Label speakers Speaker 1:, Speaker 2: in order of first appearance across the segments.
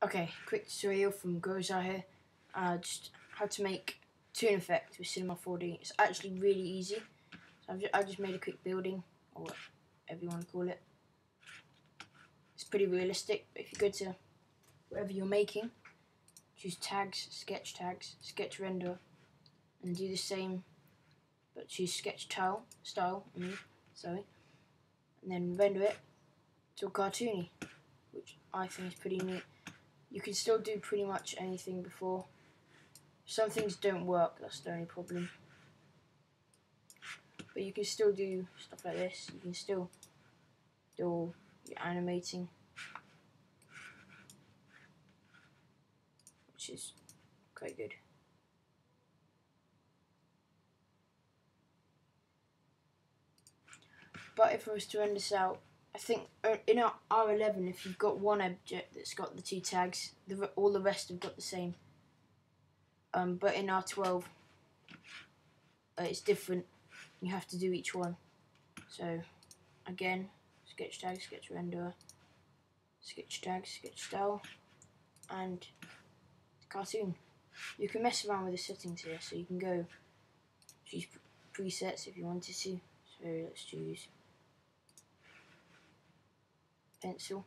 Speaker 1: Okay, quick tutorial from Growzar here. Uh, just how to make toon effect with Cinema 4D. It's actually really easy. So I've just, I just made a quick building, or whatever you want to call it. It's pretty realistic, but if you go to whatever you're making, choose tags, sketch tags, sketch render, and do the same, but choose sketch tile, style, I mean, sorry, and then render it to a cartoony, which I think is pretty neat you can still do pretty much anything before. Some things don't work, that's the only problem. But you can still do stuff like this. You can still do all your animating. Which is quite good. But if I was to render this out I think uh, in our R11, if you've got one object that's got the two tags, the, all the rest have got the same. Um, but in R12, uh, it's different. You have to do each one. So, again, sketch tag, sketch render, sketch tag, sketch style, and cartoon. You can mess around with the settings here, so you can go choose presets if you wanted to. So let's choose pencil.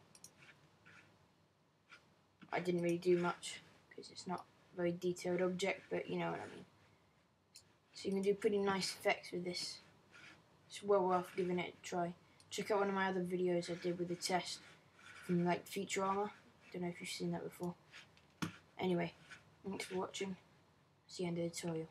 Speaker 1: I didn't really do much because it's not a very detailed object, but you know what I mean. So you can do pretty nice effects with this. It's well worth giving it a try. Check out one of my other videos I did with the test from like Futurama. Don't know if you've seen that before. Anyway, thanks for watching. See you of the tutorial.